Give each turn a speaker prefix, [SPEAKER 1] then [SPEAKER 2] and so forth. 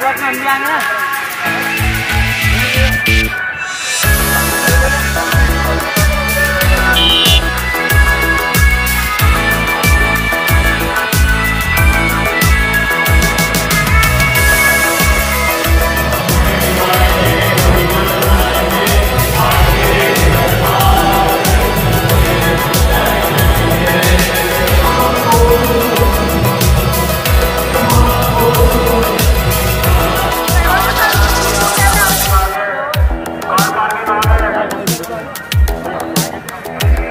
[SPEAKER 1] है Thank you.